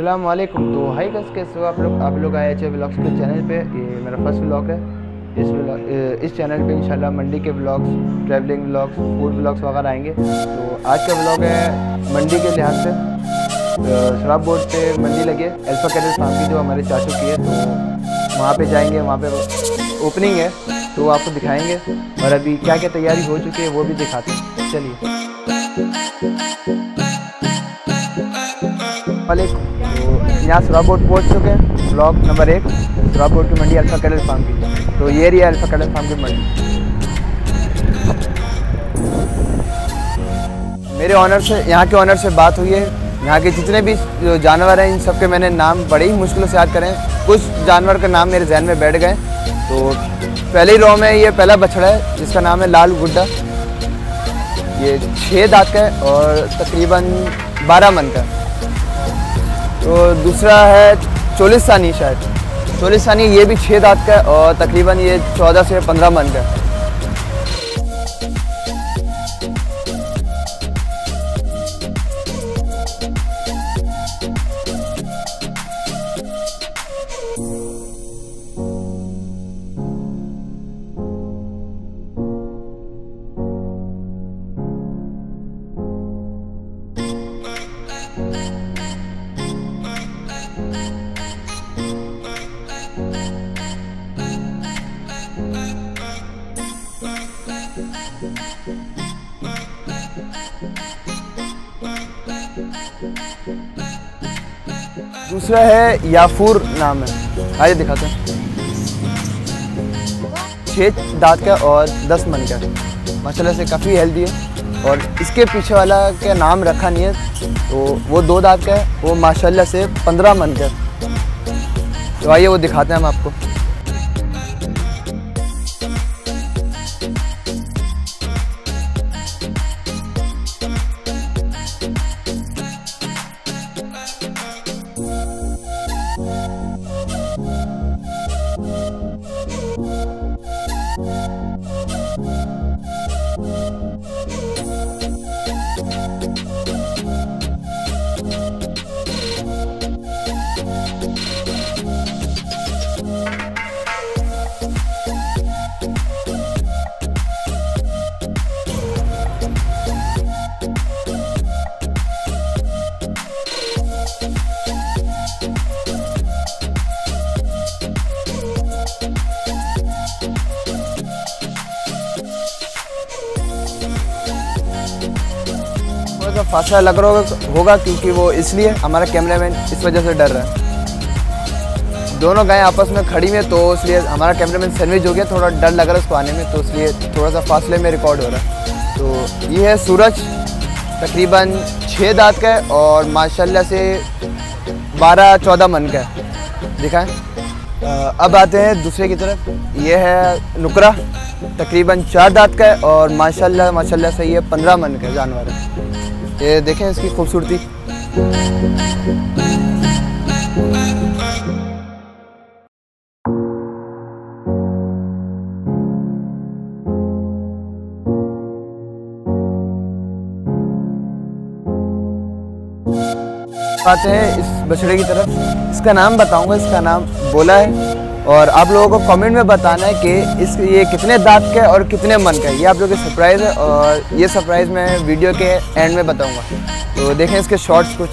वालेकुम तो हाई गस कैसे हो आप लोग? आप लोग आए एच ब्लॉग्स के चैनल पे। ये मेरा फ़र्स्ट ब्लॉग है। इस व्लॉग इस चैनल पे इंशाल्लाह मंडी के blogs travelling blogs food blogs वगैरह आएँगे। तो आज का ब्लॉग है मंडी के लिहाज से। शराब बोर्ड पे मंडी लगे अल्फ़ा कैटल फार्म की जो हमारे चाचू की है तो वहाँ पर जाएँगे। वहाँ पर ओपनिंग है तो आपको दिखाएँगे। और अभी क्या क्या तैयारी हो चुकी है, वो भी दिखाते हैं। चलिए। वालेकुम यहाँ सुरा बोर्ड पहुँच चुके हैं। ब्लॉक नंबर एक सुरा बोर्ड की मंडी अल्फ़ा कैडल फार्म की। तो ये रही है अल्फ़ा कैडल फार्म की मंडी। मेरे ऑनर से, यहाँ के ऑनर से बात हुई है। यहाँ के जितने भी जो जानवर हैं, इन सब के मैंने नाम बड़े ही मुश्किलों से याद करें। कुछ जानवर का नाम मेरे जहन में बैठ गए। तो पहले ही रो में ये पहला बछड़ा है, जिसका नाम है लाल गुड्डा। ये छः दांत का है और तकरीबन बारह मन का तो दूसरा है चोलिस्तानी शायद। चोलिस चोलिस्तानी ये भी छः दांत का है और तकरीबन ये चौदह से पंद्रह मन का है। दूसरा है याफूर नाम है। आइए दिखाते हैं। छः दांत का और दस मन का। माशाल्लाह से काफ़ी हेल्दी है। और इसके पीछे वाला का नाम रखा नहीं है तो वो दो दांत का है, वो माशाल्लाह से पंद्रह मन का तो आइए वो दिखाते हैं हम आपको। थोड़ा लग रहा होगा क्योंकि वो इसलिए हमारा कैमरामैन इस वजह से डर रहा है। दोनों गायें आपस में खड़ी में तो इसलिए हमारा कैमरामैन सैंडविच हो गया, थोड़ा डर लग रहा है उसको आने में तो इसलिए थोड़ा सा फासले में रिकॉर्ड हो रहा है। तो ये है सूरज, तकरीबन छः दांत का है और माशाल्लाह से बारह, चौदह मन का है। दिखाएँ। अब आते हैं दूसरे की तरफ़। ये है नुकरा, तकरीबन चार दांत का है और माशाल्लाह माशाल्लाह से ये पंद्रह मन का जानवर है। ये देखें इसकी खूबसूरती। आते हैं इस बछड़े की तरफ़। इसका नाम बताऊँगा, इसका नाम बोला है। और आप लोगों को कमेंट में बताना है कि इस, ये कितने दांत का है और कितने मन का है। ये आप लोगों के सरप्राइज़ है और ये सरप्राइज़ मैं वीडियो के एंड में बताऊँगा। तो देखें इसके शॉर्ट्स कुछ।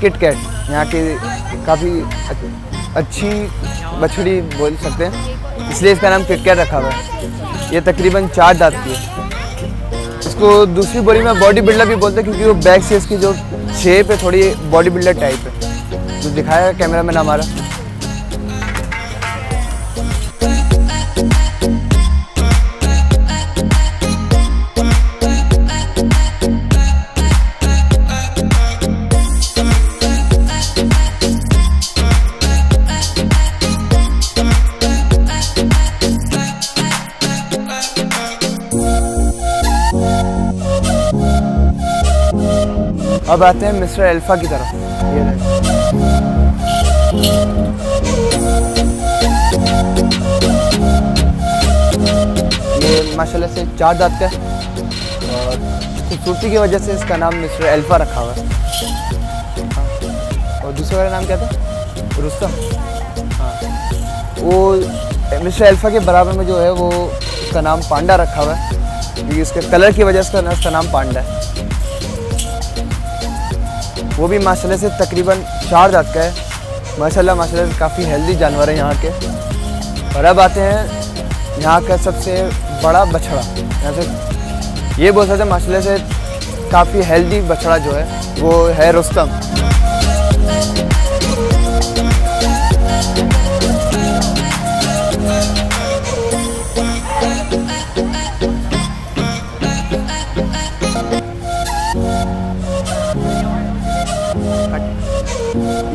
किट कैट यहाँ की काफ़ी अच्छी बछड़ी बोल सकते हैं। इसलिए इसका नाम किट कैट रखा हुआ है। ये तकरीबन चार दांत की है। इसको दूसरी बोली में बॉडी बिल्डर भी बोलते हैं क्योंकि वो बैक से इसकी जो शेप है, थोड़ी बॉडी बिल्डर टाइप है। जो दिखाया कैमरा मैन हमारा। अब आते हैं मिस्टर अल्फ़ा की तरफ़। ये ये माशाल्लाह से चार दांत का और खूबसूरती की वजह से इसका नाम मिस्टर अल्फ़ा रखा हुआ है। और दूसरा वाला नाम क्या था? रुस्तम। हाँ। वो मिस्टर अल्फ़ा के बराबर में जो है, वो उसका नाम पांडा रखा हुआ है। क्योंकि उसके कलर की वजह से उसका नाम पांडा है। वो भी माशाल्लाह से तकरीबन चार जात का है। माशाल्लाह माशाल्लाह काफ़ी हेल्दी जानवर है यहाँ के। और अब आते हैं यहाँ का सबसे बड़ा बछड़ा। यहाँ से ये बोल सकते हैं माशाल्लाह से काफ़ी हेल्दी बछड़ा जो है, वो है रुस्तम।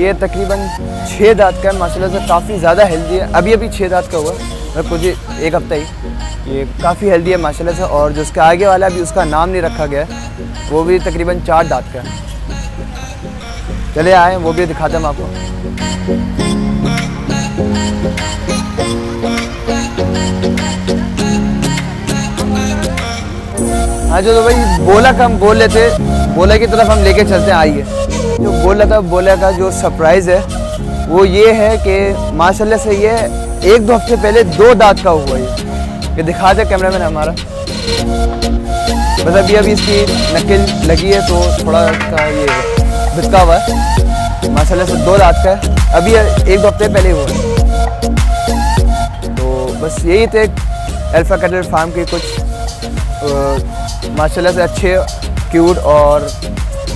ये तकरीबन छः दांत का है, माशाल्लाह से काफ़ी ज़्यादा हेल्दी है। अभी अभी छः दांत का हुआ मैं कुछ एक हफ़्ता ही। ये काफ़ी हेल्दी है, माशाल्लाह से। और जो उसके आगे वाला अभी उसका नाम नहीं रखा गया है, वो भी तकरीबन चार दांत का है। चले आए, वो भी दिखाते हैं आपको। हाँ जो तो भाई, बोला का हम बोल लेते। बोला की तरफ़ हम लेके चलते हैं, आइए। जो बोला था, बोला का जो सरप्राइज़ है, वो ये है कि माशाल्लाह से ये एक दो हफ़्ते पहले दो दांत का हुआ ये। ये दिखा दे कैमरा मैन हमारा। बस अभी अभी इसकी नकल लगी है तो थोड़ा सा ये भिटका हुआ है। माशाल्लाह से दो दांत का है। अभी एक दो हफ़्ते पहले हुआ। है तो बस यही थे अल्फ़ा कैटल फार्म के कुछ माशाल्लाह से अच्छे क्यूट और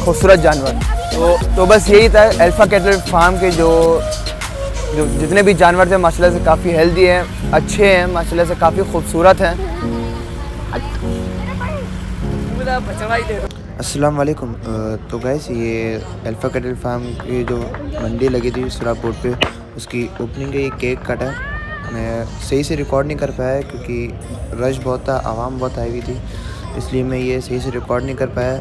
खूबसूरत जानवर। तो तो बस यही था अल्फ़ा कैटल फार्म के जो जो जितने भी जानवर थे, माशाल्लाह से काफ़ी हेल्दी हैं, अच्छे हैं, माशाल्लाह से काफ़ी खूबसूरत हैं। अस्सलाम वालेकुम तो गैस ये अल्फ़ा कैटल फार्म की जो मंडी लगी थी सुराब बोर्ड पे, उसकी ओपनिंग का ये केक कटा मैं सही से रिकॉर्ड नहीं कर पाया क्योंकि रश बहुत था, आवाम बहुत आई हुई थी, इसलिए मैं ये सही से रिकॉर्ड नहीं कर पाया।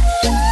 Thank.